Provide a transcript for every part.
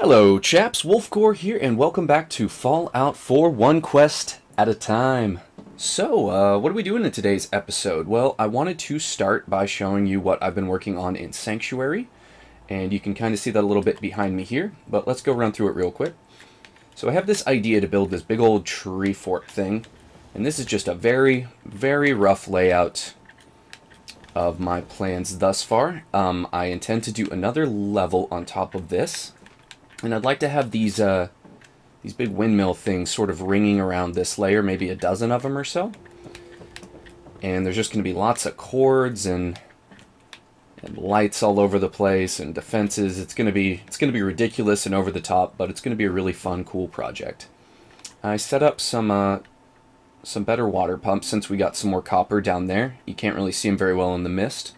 Hello chaps, Wolfgore here and welcome back to Fallout 4 one quest at a time. So, uh, what are we doing in today's episode? Well, I wanted to start by showing you what I've been working on in Sanctuary, and you can kind of see that a little bit behind me here, but let's go run through it real quick. So I have this idea to build this big old tree fort thing, and this is just a very, very rough layout of my plans thus far. Um, I intend to do another level on top of this, and I'd like to have these uh, these big windmill things sort of ringing around this layer, maybe a dozen of them or so. And there's just going to be lots of cords and and lights all over the place and defenses. It's going to be it's going to be ridiculous and over the top, but it's going to be a really fun, cool project. I set up some uh, some better water pumps since we got some more copper down there. You can't really see them very well in the mist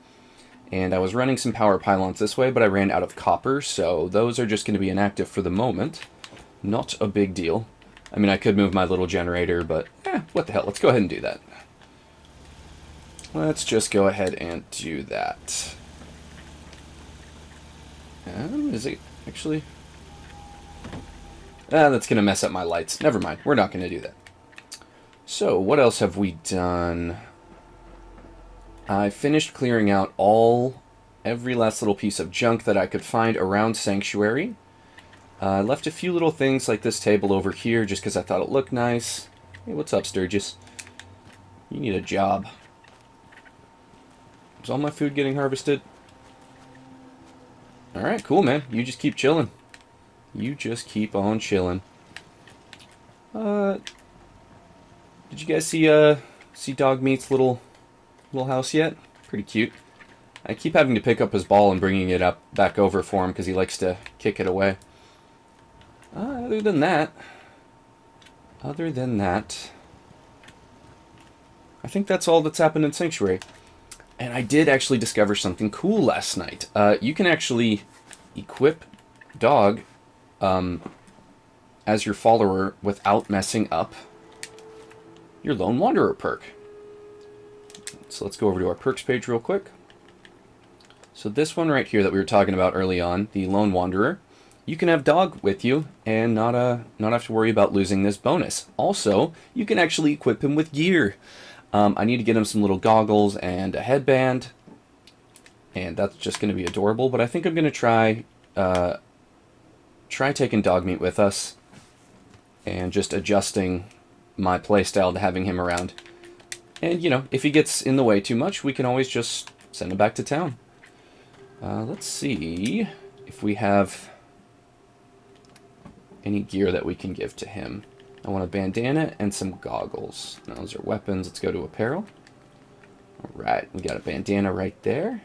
and I was running some power pylons this way, but I ran out of copper, so those are just going to be inactive for the moment. Not a big deal. I mean, I could move my little generator, but eh, what the hell, let's go ahead and do that. Let's just go ahead and do that. Um, is it actually... Ah, that's going to mess up my lights. Never mind, we're not going to do that. So, what else have we done? I finished clearing out all, every last little piece of junk that I could find around Sanctuary. Uh, I left a few little things like this table over here just because I thought it looked nice. Hey, what's up, Sturges? You need a job. Is all my food getting harvested? Alright, cool, man. You just keep chilling. You just keep on chilling. Uh, did you guys see, uh, see Dogmeat's little little house yet. Pretty cute. I keep having to pick up his ball and bringing it up back over for him because he likes to kick it away. Uh, other than that, other than that, I think that's all that's happened in Sanctuary. And I did actually discover something cool last night. Uh, you can actually equip Dog um, as your follower without messing up your Lone Wanderer perk. So let's go over to our perks page real quick. So this one right here that we were talking about early on, the Lone Wanderer, you can have dog with you and not uh, not have to worry about losing this bonus. Also, you can actually equip him with gear. Um, I need to get him some little goggles and a headband, and that's just going to be adorable. But I think I'm going to try uh, try taking Dogmeat with us and just adjusting my playstyle to having him around. And, you know, if he gets in the way too much, we can always just send him back to town. Uh, let's see if we have any gear that we can give to him. I want a bandana and some goggles. Now, those are weapons. Let's go to apparel. Alright, we got a bandana right there.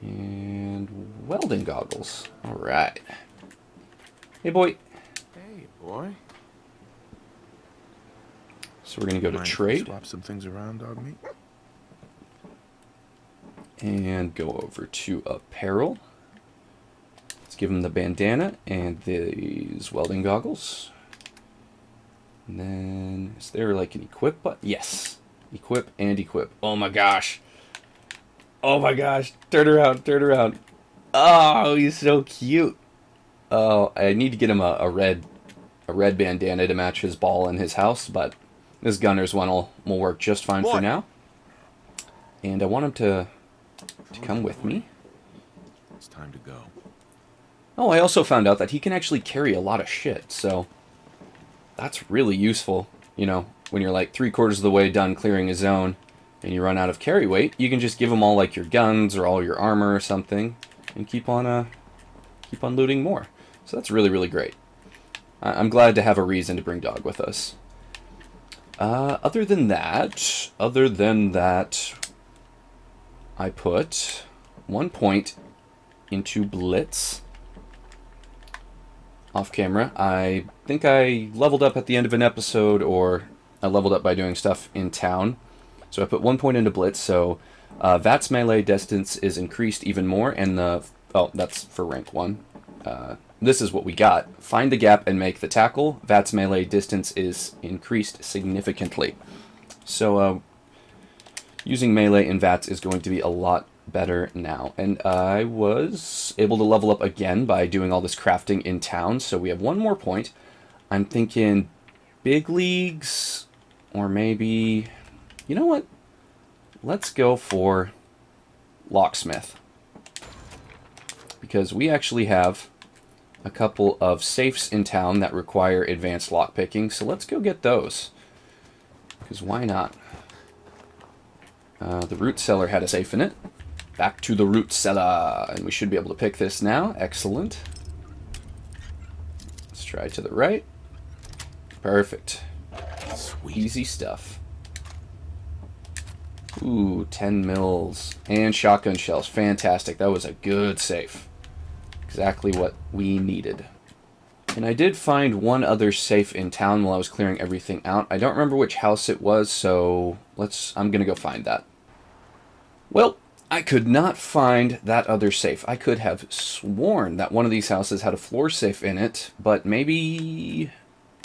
And welding goggles. Alright. Hey, boy. Hey, boy. So we're going to go to trade. Swap some things around, Dogmeat. And go over to apparel. Let's give him the bandana and these welding goggles. And then, is there like an equip button? Yes. Equip and equip. Oh my gosh. Oh my gosh. Turn around, turn around. Oh, he's so cute. Oh, I need to get him a, a red a red bandana to match his ball in his house, but this gunner's one will, will work just fine Boy. for now. And I want him to, to come with me. It's time to go. Oh, I also found out that he can actually carry a lot of shit, so that's really useful. You know, when you're like three quarters of the way done clearing a zone and you run out of carry weight, you can just give him all like your guns or all your armor or something and keep on uh keep on looting more. So that's really really great. I'm glad to have a reason to bring dog with us. Uh, other than that, other than that, I put one point into Blitz off camera. I think I leveled up at the end of an episode, or I leveled up by doing stuff in town. So I put one point into Blitz, so uh, VATS melee distance is increased even more, and the... Oh, that's for rank 1. Uh, this is what we got. Find the gap and make the tackle. VATS melee distance is increased significantly. So uh, using melee in VATS is going to be a lot better now. And I was able to level up again by doing all this crafting in town, so we have one more point. I'm thinking big leagues, or maybe... You know what? Let's go for locksmith. Because we actually have a couple of safes in town that require advanced lockpicking, so let's go get those. Because why not? Uh, the root cellar had a safe in it. Back to the root cellar. And we should be able to pick this now. Excellent. Let's try to the right. Perfect. Sweet. Easy stuff. Ooh, 10 mils. And shotgun shells. Fantastic. That was a good safe. Exactly what we needed. And I did find one other safe in town while I was clearing everything out. I don't remember which house it was, so let's I'm going to go find that. Well, I could not find that other safe. I could have sworn that one of these houses had a floor safe in it, but maybe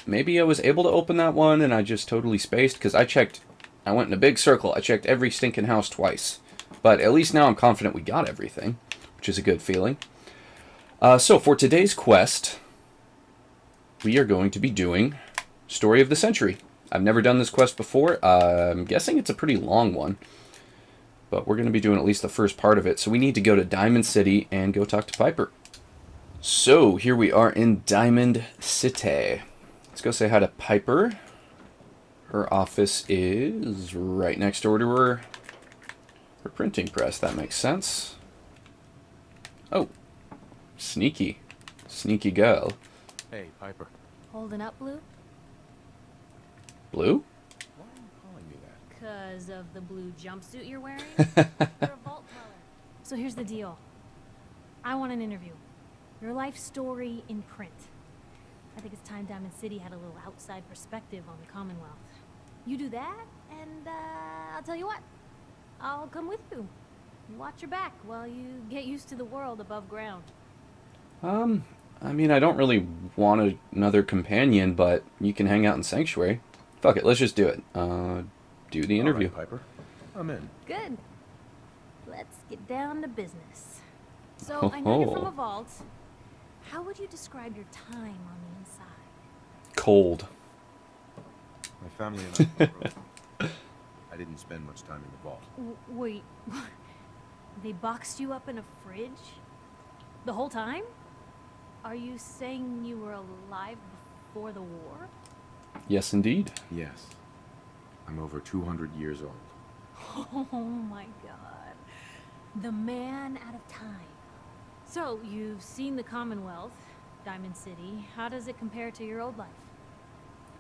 maybe I was able to open that one and I just totally spaced because I checked I went in a big circle. I checked every stinking house twice. But at least now I'm confident we got everything, which is a good feeling. Uh, so for today's quest, we are going to be doing Story of the Century. I've never done this quest before. Uh, I'm guessing it's a pretty long one. But we're going to be doing at least the first part of it. So we need to go to Diamond City and go talk to Piper. So here we are in Diamond City. Let's go say hi to Piper. Her office is right next door to her, her printing press. That makes sense. Oh, sneaky. Sneaky girl. Hey, Piper. Holding up, Blue? Blue? Why are you calling me that? Because of the blue jumpsuit you're wearing? you're a vault dweller. So here's the deal. I want an interview. Your life story in print. I think it's time Diamond City had a little outside perspective on the Commonwealth. You do that, and uh, I'll tell you what. I'll come with you. Watch your back while you get used to the world above ground. Um, I mean, I don't really want a, another companion, but you can hang out in Sanctuary. Fuck it, let's just do it. Uh, do the interview. All right, Piper. I'm in. Good. Let's get down to business. So, I know you're from a vault. How would you describe your time on the inside? Cold. My family and I. I didn't spend much time in the vault. W- wait, they boxed you up in a fridge? The whole time? Are you saying you were alive before the war? Yes, indeed. Yes. I'm over 200 years old. Oh my god. The man out of time. So, you've seen the Commonwealth, Diamond City. How does it compare to your old life?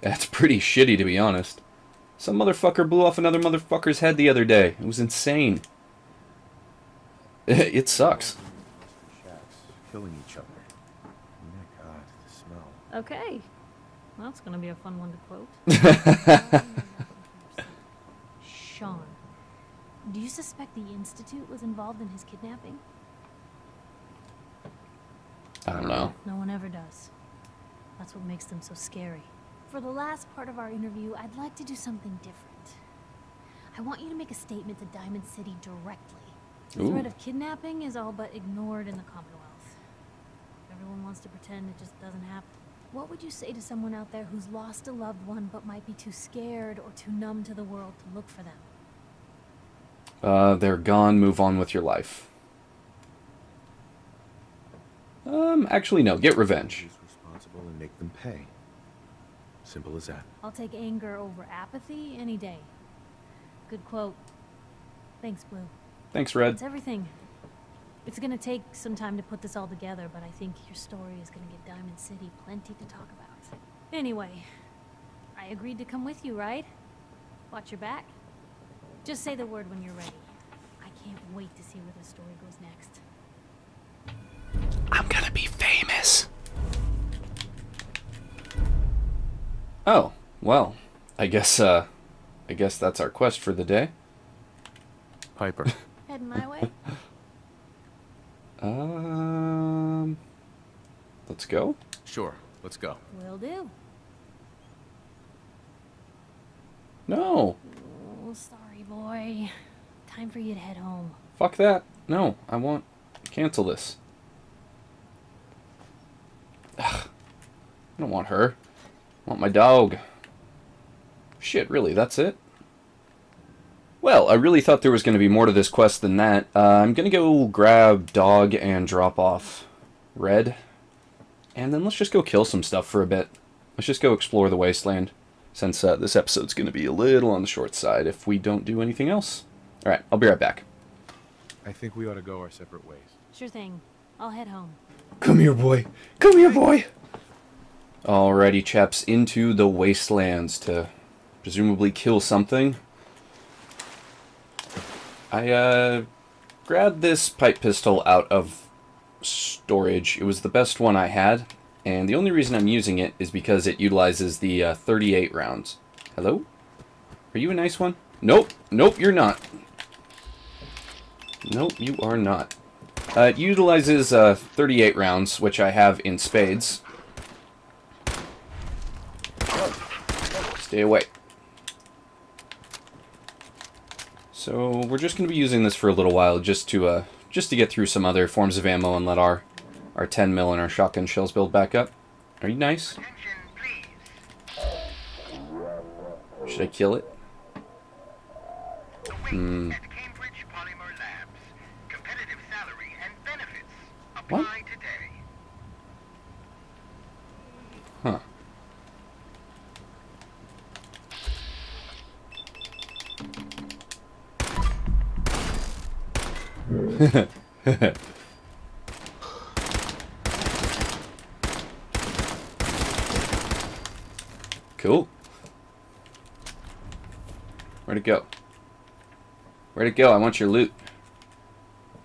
That's pretty shitty, to be honest. Some motherfucker blew off another motherfucker's head the other day. It was insane. It sucks. Killing each other. My God, the smell. Okay. Well, that's gonna be a fun one to quote. Shaun, do you suspect the Institute was involved in his kidnapping? I don't know. No one ever does. That's what makes them so scary. For the last part of our interview, I'd like to do something different. I want you to make a statement to Diamond City directly. The Ooh. threat of kidnapping is all but ignored in the Commonwealth. Everyone wants to pretend it just doesn't happen. What would you say to someone out there who's lost a loved one but might be too scared or too numb to the world to look for them? Uh, they're gone. Move on with your life. Um, actually, no. Get revenge. Who's responsible and make them pay. Simple as that. I'll take anger over apathy any day. Good quote. Thanks, Blue. Thanks, Red. It's everything. It's gonna take some time to put this all together, but I think your story is gonna get Diamond City plenty to talk about. Anyway, I agreed to come with you, right? Watch your back. Just say the word when you're ready. I can't wait to see where the story goes next. I'm gonna be famous. Oh, well, I guess, uh, I guess that's our quest for the day. Piper. Heading my way? Um, let's go. sure, let's go. Will do. No, Oh, sorry, boy. Time for you to head home. fuck that. No, I won't. Cancel this. Ugh. I don't want her. I want my dog. Shit, really, that's it? Well, I really thought there was going to be more to this quest than that. Uh, I'm going to go grab dog and drop off red. And then let's just go kill some stuff for a bit. Let's just go explore the wasteland, since uh, this episode's going to be a little on the short side if we don't do anything else. Alright, I'll be right back. I think we ought to go our separate ways. Sure thing. I'll head home. Come here, boy. Come here, boy. Alrighty, chaps, into the wastelands to presumably kill something. I, uh, grabbed this pipe pistol out of storage. It was the best one I had, and the only reason I'm using it is because it utilizes the uh, 38 rounds. Hello? Are you a nice one? Nope. Nope, you're not. Nope, you are not. Uh, it utilizes uh, 38 rounds, which I have in spades. Stay away. So we're just going to be using this for a little while, just to uh, just to get through some other forms of ammo and let our our 10 mil and our shotgun shells build back up. Are you nice? Should I kill it? Hmm. What? cool. Where'd it go? Where'd it go? I want your loot.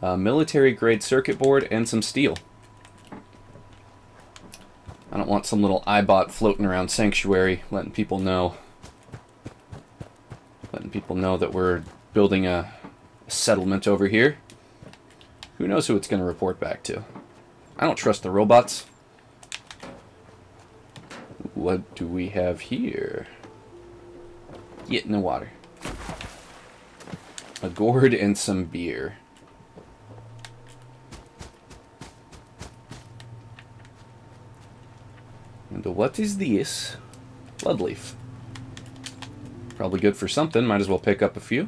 A military grade circuit board and some steel. I don't want some little Eyebot floating around Sanctuary letting people know. Letting people know that we're building a settlement over here. Who knows who it's going to report back to? I don't trust the robots. What do we have here? Get in the water. A gourd and some beer. And what is this? Bloodleaf. Probably good for something. Might as well pick up a few.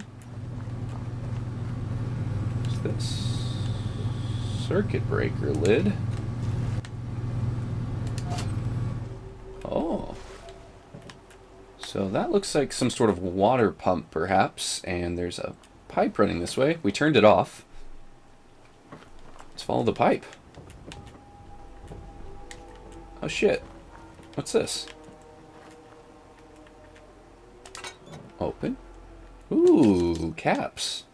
What's this? Circuit breaker lid. Oh. So that looks like some sort of water pump, perhaps. And there's a pipe running this way. We turned it off. Let's follow the pipe. Oh shit. What's this? Open. Ooh, caps.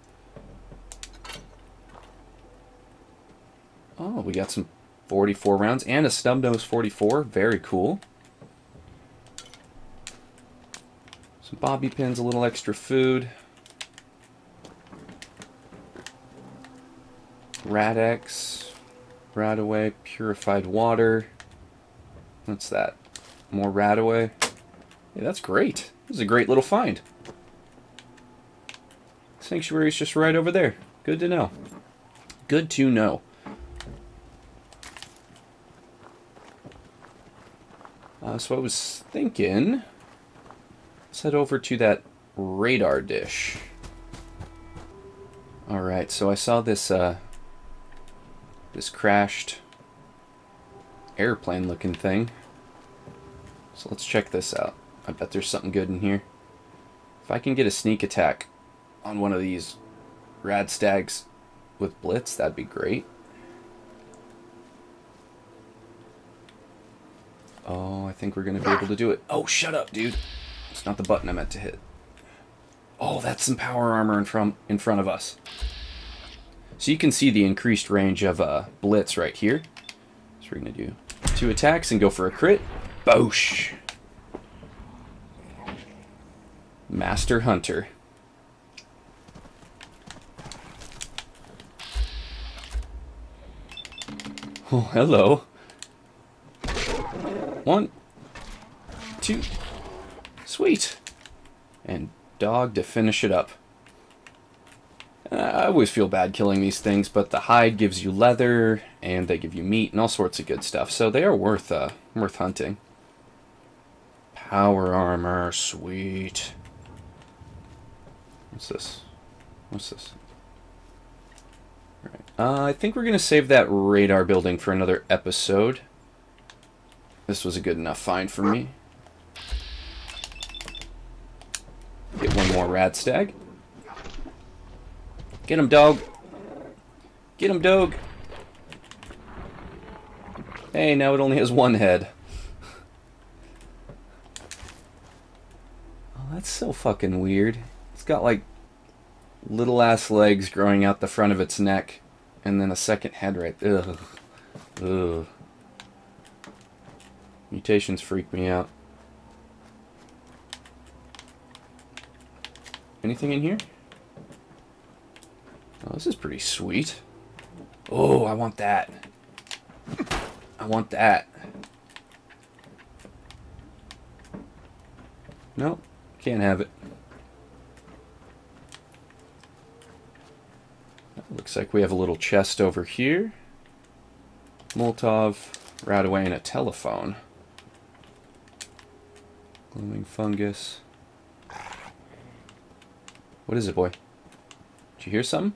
Oh, we got some 44 rounds and a stub nose 44. Very cool. Some bobby pins, a little extra food. Rad-X, Radaway, purified water. What's that? More Radaway. Yeah, that's great. This is a great little find. Sanctuary is just right over there. Good to know. Good to know. Uh, so I was thinking, let's head over to that radar dish. Alright, so I saw this, uh, this crashed airplane looking thing. So let's check this out. I bet there's something good in here. If I can get a sneak attack on one of these rad stags with blitz, that'd be great. Oh, I think we're going to be able to do it. Oh, shut up, dude. It's not the button I meant to hit. Oh, that's some power armor in front, in front of us. So you can see the increased range of uh, Blitz right here. So we're going to do two attacks and go for a crit. Boosh! Master Hunter. Oh, hello. One, two, sweet. And dog to finish it up. I always feel bad killing these things, but the hide gives you leather, and they give you meat, and all sorts of good stuff. So they are worth, uh, worth hunting. Power armor, sweet. What's this? What's this? Alright. Uh, I think we're going to save that radar building for another episode. This was a good enough find for me. Get one more rad stag. Get him, dog. Get him, dog. Hey, now it only has one head. Oh, that's so fucking weird. It's got like little ass legs growing out the front of its neck, and then a second head right. there. Ugh. Ugh. Mutations freak me out. Anything in here? Oh, this is pretty sweet. Oh, I want that. I want that. Nope, can't have it. Looks like we have a little chest over here. Molotov, RadAway, and a telephone. Glowing fungus. What is it, boy? Did you hear something?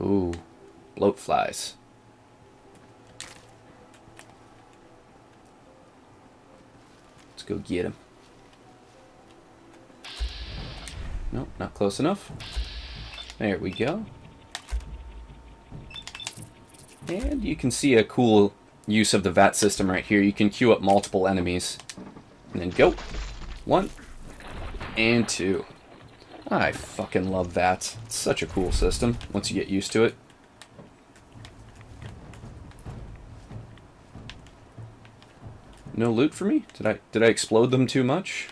Ooh, bloat flies. Let's go get him. Nope, not close enough. There we go. And you can see a cool use of the VATS system right here. You can queue up multiple enemies. And then go. One. And two. I fucking love that. It's such a cool system once you get used to it. No loot for me? Did I did I explode them too much?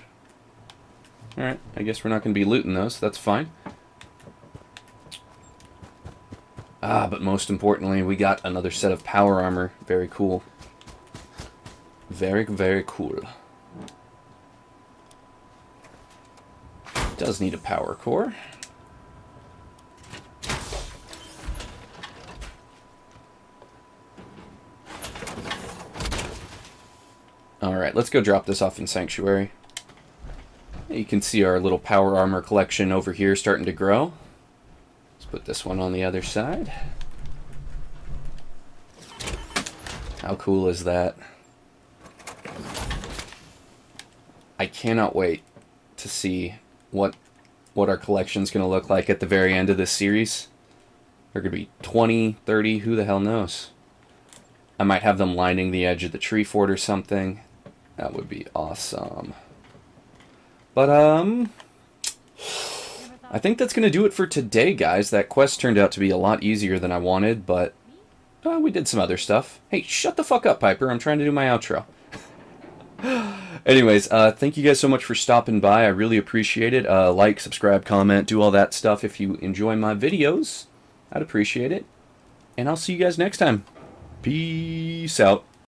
Alright, I guess we're not going to be looting those. That's fine. Ah, but most importantly, we got another set of power armor. Very cool. Very, very cool. Does need a power core. Alright, let's go drop this off in Sanctuary. You can see our little power armor collection over here starting to grow. Put this one on the other side. How cool is that? I cannot wait to see what what our collection's going to look like at the very end of this series. There could be 20, 30, who the hell knows. I might have them lining the edge of the tree fort or something. That would be awesome. But, um... I think that's going to do it for today, guys. That quest turned out to be a lot easier than I wanted, but... Uh, we did some other stuff. Hey, shut the fuck up, Piper. I'm trying to do my outro. Anyways, uh, thank you guys so much for stopping by. I really appreciate it. Uh, like, subscribe, comment, do all that stuff if you enjoy my videos. I'd appreciate it. And I'll see you guys next time. Peace out.